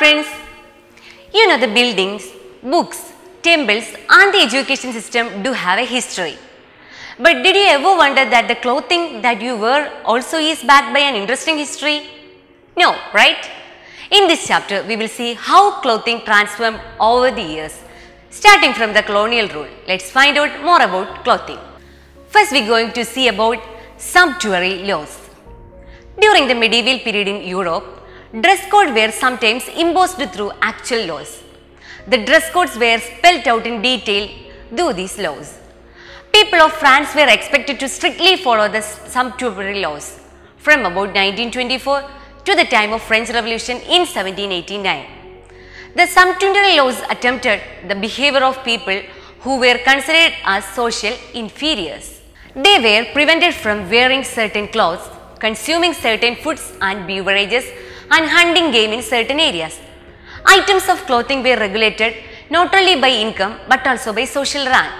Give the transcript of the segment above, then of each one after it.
friends. You know the buildings, books, temples and the education system do have a history. But did you ever wonder that the clothing that you wear also is backed by an interesting history? No, right? In this chapter, we will see how clothing transformed over the years, starting from the colonial rule. Let's find out more about clothing. First, we are going to see about sumptuary laws. During the medieval period in Europe, dress code were sometimes imposed through actual laws. The dress codes were spelled out in detail through these laws. People of France were expected to strictly follow the sumptuary laws from about 1924 to the time of French Revolution in 1789. The sumptuary laws attempted the behavior of people who were considered as social inferiors. They were prevented from wearing certain clothes, consuming certain foods and beverages and hunting game in certain areas. Items of clothing were regulated not only by income but also by social rank.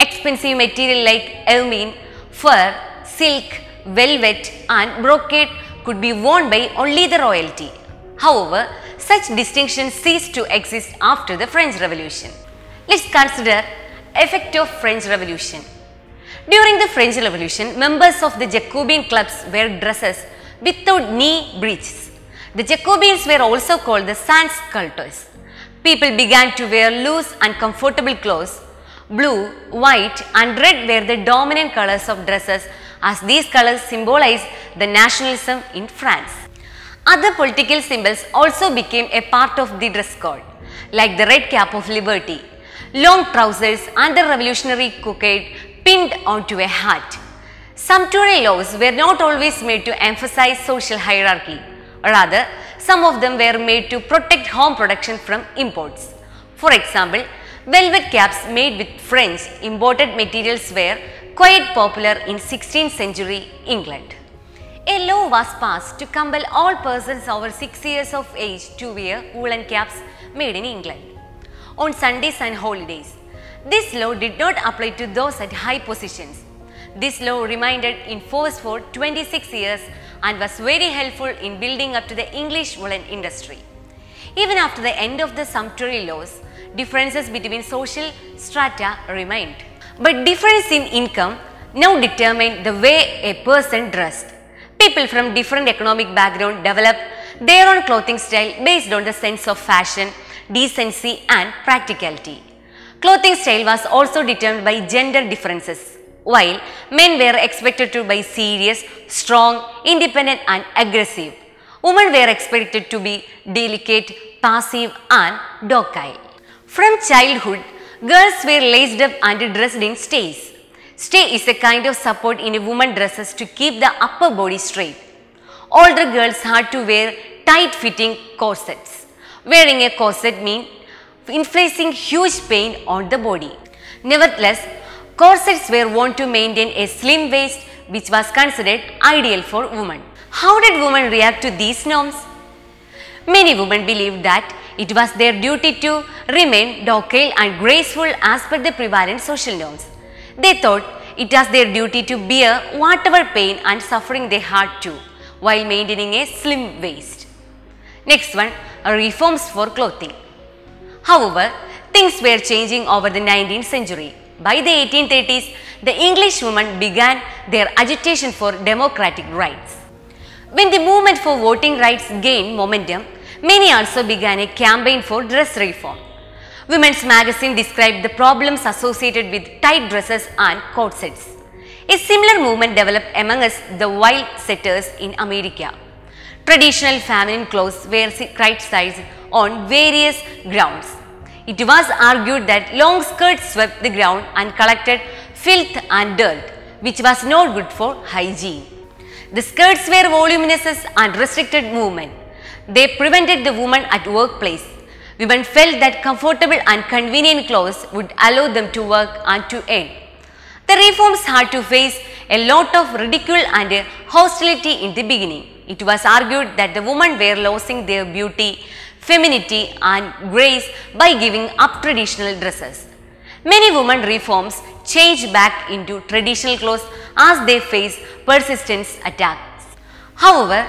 Expensive material like ermine, fur, silk, velvet and brocade could be worn by only the royalty. However, such distinctions ceased to exist after the French Revolution. Let's consider effect of French Revolution. During the French Revolution, members of the Jacobin clubs wear dresses without knee breeches. The Jacobins were also called the sans culottes. People began to wear loose and comfortable clothes. Blue, white and red were the dominant colors of dresses as these colors symbolize the nationalism in France. Other political symbols also became a part of the dress code like the red cap of liberty, long trousers and the revolutionary cockade pinned onto a hat. Sumptuary laws were not always made to emphasize social hierarchy. Rather, some of them were made to protect home production from imports. For example, velvet caps made with French imported materials were quite popular in 16th century England. A law was passed to compel all persons over 6 years of age to wear woolen caps made in England on Sundays and holidays. This law did not apply to those at high positions. This law remained in force for 26 years and was very helpful in building up to the English woolen industry. Even after the end of the sumptuary laws, differences between social strata remained. But difference in income now determined the way a person dressed. People from different economic background developed their own clothing style based on the sense of fashion, decency and practicality. Clothing style was also determined by gender differences. While men were expected to be serious, strong, independent and aggressive, women were expected to be delicate, passive and docile. From childhood, girls were laced up and dressed in stays. Stay is a kind of support in a woman dresses to keep the upper body straight. Older girls had to wear tight fitting corsets. Wearing a corset means inflicting huge pain on the body. Nevertheless, corsets were worn to maintain a slim waist which was considered ideal for women. How did women react to these norms? Many women believed that it was their duty to remain docile and graceful as per the prevalent social norms. They thought it was their duty to bear whatever pain and suffering they had to while maintaining a slim waist. Next one, reforms for clothing. However, things were changing over the 19th century. By the 1830s, the English women began their agitation for democratic rights. When the movement for voting rights gained momentum, many also began a campaign for dress reform. Women's magazine described the problems associated with tight dresses and corsets. A similar movement developed among us the wild setters in America. Traditional feminine clothes were criticized on various grounds. It was argued that long skirts swept the ground and collected filth and dirt, which was not good for hygiene. The skirts were voluminous and restricted movement. They prevented the woman at workplace. Women felt that comfortable and convenient clothes would allow them to work and to earn. The reforms had to face a lot of ridicule and hostility in the beginning. It was argued that the women were losing their beauty, femininity and grace by giving up traditional dresses. Many women reforms changed back into traditional clothes as they faced persistent attacks. However,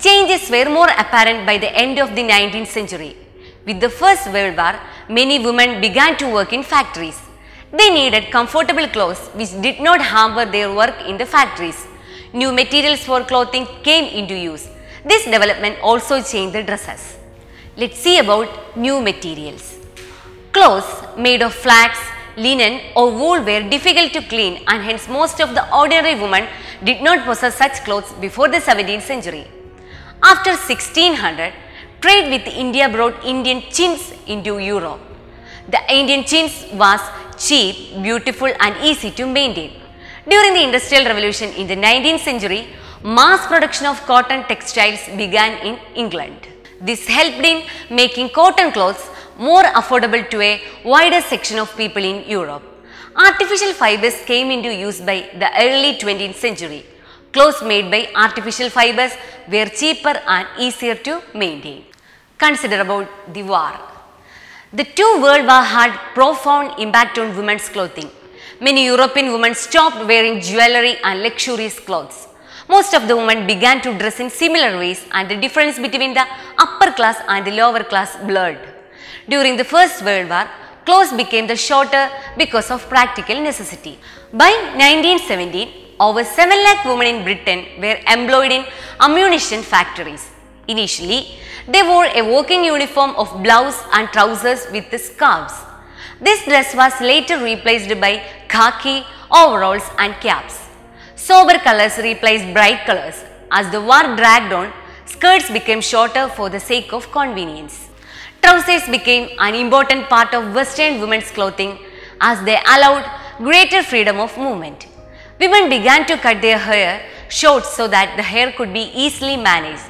changes were more apparent by the end of the 19th century. With the First World War, many women began to work in factories. They needed comfortable clothes which did not hamper their work in the factories. New materials for clothing came into use. This development also changed the dresses. Let's see about new materials. Clothes made of flax, linen or wool were difficult to clean and hence most of the ordinary women did not possess such clothes before the 17th century. After 1600, trade with India brought Indian chintz into Europe. The Indian chintz was cheap, beautiful and easy to maintain. During the Industrial Revolution in the 19th century, mass production of cotton textiles began in England. This helped in making cotton clothes more affordable to a wider section of people in Europe. Artificial fibers came into use by the early 20th century. Clothes made by artificial fibers were cheaper and easier to maintain. Consider about the war. The two world war had profound impact on women's clothing. Many European women stopped wearing jewelry and luxurious clothes. Most of the women began to dress in similar ways and the difference between the upper class and the lower class blurred. During the First World War, clothes became the shorter because of practical necessity. By 1917, over 7 lakh women in Britain were employed in ammunition factories. Initially, they wore a working uniform of blouse and trousers with scarves. This dress was later replaced by khaki, overalls and caps. Sober colors replaced bright colors. As the war dragged on, skirts became shorter for the sake of convenience. Trousers became an important part of Western women's clothing as they allowed greater freedom of movement. Women began to cut their hair short so that the hair could be easily managed.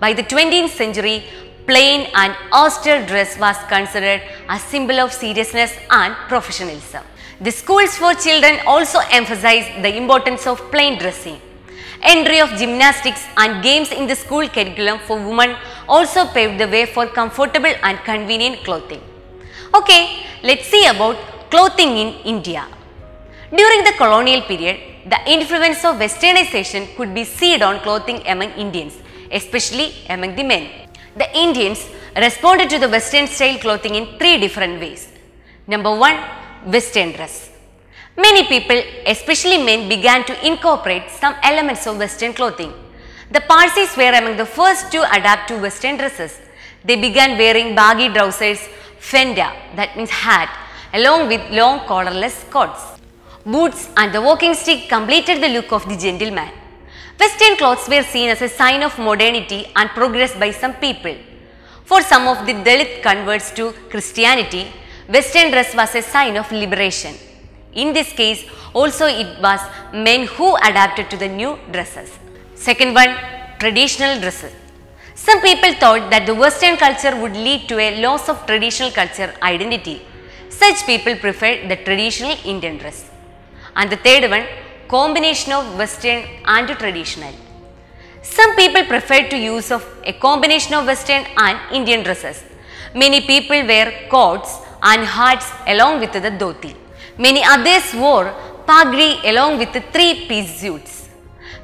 By the 20th century, plain and austere dress was considered a symbol of seriousness and professionalism. The schools for children also emphasized the importance of plain dressing. Entry of gymnastics and games in the school curriculum for women also paved the way for comfortable and convenient clothing. Okay, let's see about clothing in India. During the colonial period, the influence of westernization could be seen on clothing among Indians, especially among the men. The Indians responded to the western style clothing in three different ways. Number one, western dress. Many people, especially men, began to incorporate some elements of western clothing. The Parsis were among the first to adapt to western dresses. They began wearing baggy trousers, phenta, that means hat, along with long collarless coats. Boots and the walking stick completed the look of the gentleman. Western clothes were seen as a sign of modernity and progress by some people. For some of the Dalit converts to Christianity, Western dress was a sign of liberation. In this case, also it was men who adapted to the new dresses. Second one, traditional dresses. Some people thought that the Western culture would lead to a loss of traditional culture identity. Such people preferred the traditional Indian dress. And the third one, combination of Western and traditional. Some people preferred to use of a combination of Western and Indian dresses. Many people wear coats and hats along with the dhoti. Many others wore pagri along with the three-piece suits.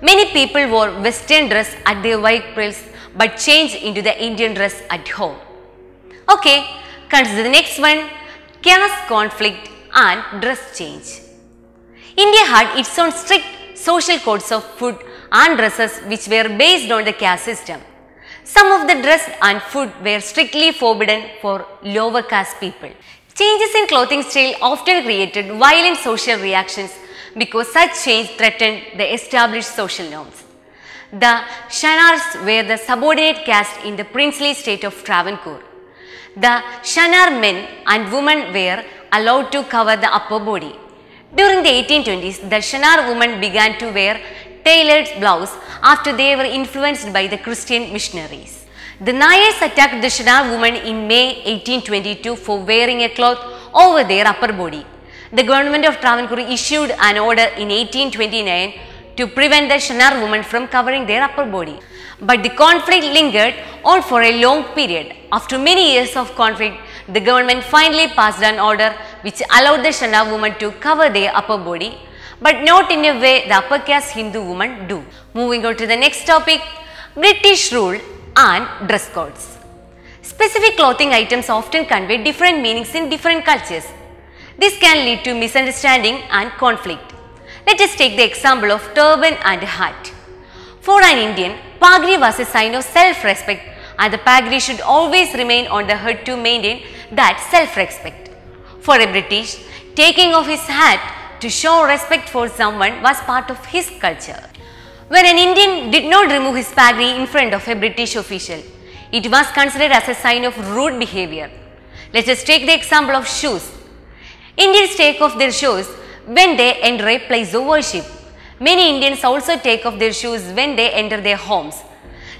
Many people wore Western dress at their workplace but changed into the Indian dress at home. Okay, consider the next one, caste conflict and dress change. India had its own strict social codes of food and dresses which were based on the caste system. Some of the dress and food were strictly forbidden for lower caste people. Changes in clothing style often created violent social reactions because such change threatened the established social norms. The Shanars were the subordinate caste in the princely state of Travancore. The Shanar men and women were allowed to cover the upper body. During the 1820s, the Shanar women began to wear tailored blouse after they were influenced by the Christian missionaries. The Nayars attacked the Shanar women in May 1822 for wearing a cloth over their upper body. The government of Travancore issued an order in 1829 to prevent the Shanar women from covering their upper body. But the conflict lingered on for a long period. After many years of conflict, the government finally passed an order which allowed the Shanar women to cover their upper body, but not in a way the upper caste Hindu women do. Moving on to the next topic, British rule and dress codes. Specific clothing items often convey different meanings in different cultures. This can lead to misunderstanding and conflict. Let us take the example of turban and hat. For an Indian, pagri was a sign of self-respect and the pagri should always remain on the head to maintain that self-respect. For a British, taking off his hat to show respect for someone was part of his culture. When an Indian did not remove his pagri in front of a British official, it was considered as a sign of rude behavior. Let us take the example of shoes. Indians take off their shoes when they enter a place of worship. Many Indians also take off their shoes when they enter their homes.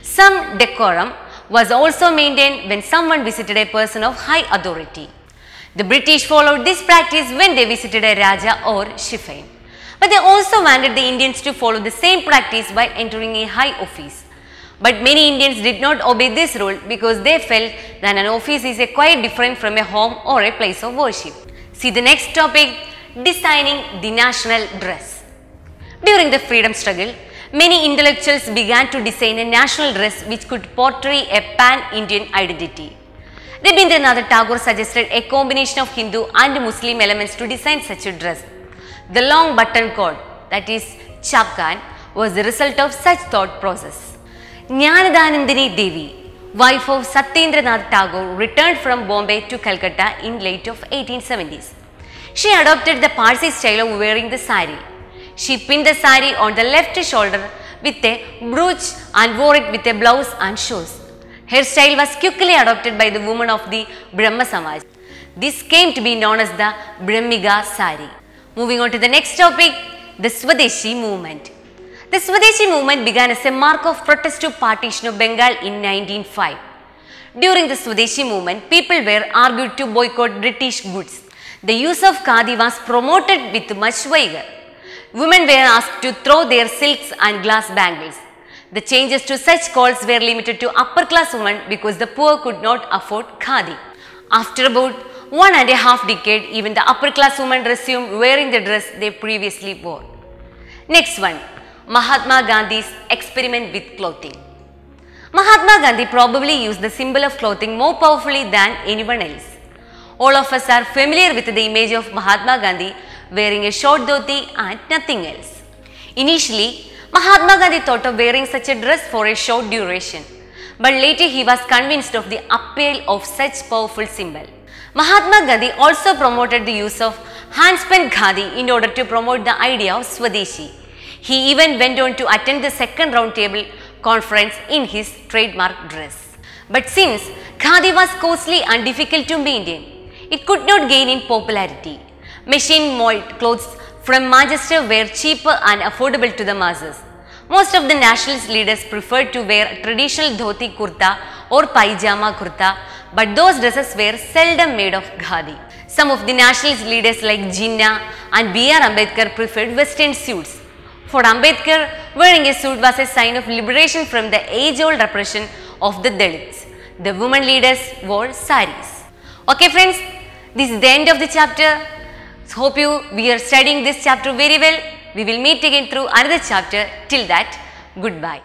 Some decorum was also maintained when someone visited a person of high authority. The British followed this practice when they visited a Raja or Shifain. But they also wanted the Indians to follow the same practice by entering a high office. But many Indians did not obey this rule because they felt that an office is quite different from a home or a place of worship. See the next topic, designing the national dress. During the freedom struggle, many intellectuals began to design a national dress which could portray a pan-Indian identity. Rabindranath Tagore suggested a combination of Hindu and Muslim elements to design such a dress. The long button coat, that is chapkan, was the result of such thought process. Jnanadanandini Devi, wife of Satyendranath Tagore, returned from Bombay to Calcutta in late of 1870s. She adopted the Parsi style of wearing the sari. She pinned the sari on the left shoulder with a brooch and wore it with a blouse and shoes. Her style was quickly adopted by the women of the Brahma Samaj. This came to be known as the Brahmika sari. Moving on to the next topic, the Swadeshi movement. The Swadeshi movement began as a mark of protest to partition of Bengal in 1905. During the Swadeshi movement, people were argued to boycott British goods. The use of khadi was promoted with much vigor. Women were asked to throw their silks and glass bangles. The changes to such calls were limited to upper class women because the poor could not afford khadi. After about one and a half decade, even the upper class women resumed wearing the dress they previously wore. Next one, Mahatma Gandhi's experiment with clothing. Mahatma Gandhi probably used the symbol of clothing more powerfully than anyone else. All of us are familiar with the image of Mahatma Gandhi wearing a short dhoti and nothing else. Initially, Mahatma Gandhi thought of wearing such a dress for a short duration, but later he was convinced of the appeal of such powerful symbol. Mahatma Gandhi also promoted the use of handspun khadi in order to promote the idea of Swadeshi. He even went on to attend the second roundtable conference in his trademark dress. But since khadi was costly and difficult to maintain, it could not gain in popularity. Machine mold clothes from Manchester were cheaper and affordable to the masses. Most of the nationalist leaders preferred to wear traditional dhoti kurta or pajama kurta, but those dresses were seldom made of khadi. Some of the nationalist leaders like Jinnah and B.R. Ambedkar preferred western suits. For Ambedkar, wearing a suit was a sign of liberation from the age-old repression of the Dalits. The women leaders wore saris. Okay friends, this is the end of the chapter. Hope you we are studying this chapter very well. We will meet again through another chapter. Till that, goodbye.